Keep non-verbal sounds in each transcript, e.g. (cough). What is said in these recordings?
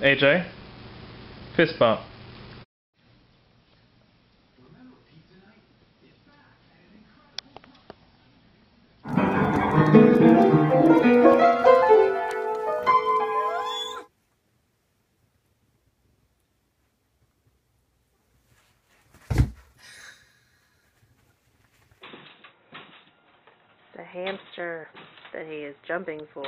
AJ, fist bump. The hamster that he is jumping for.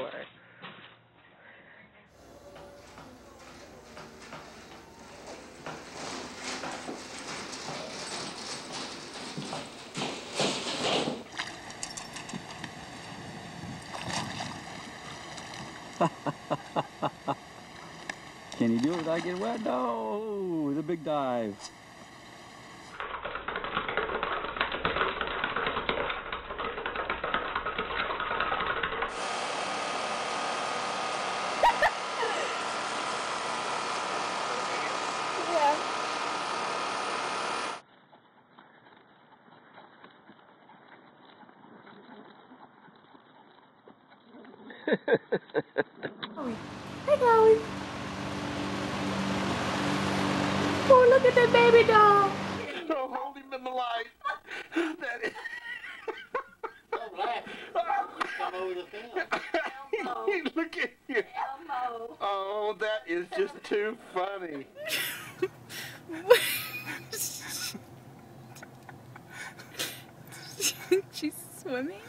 (laughs) Can he do it without getting wet? No! The big dive. Hey, Chloe. Oh, look at that baby doll. (laughs) Oh, Don't hold him in the light. That is. You come over the fence. Look at you. Elmo. Oh, that is just too funny. (laughs) She's swimming?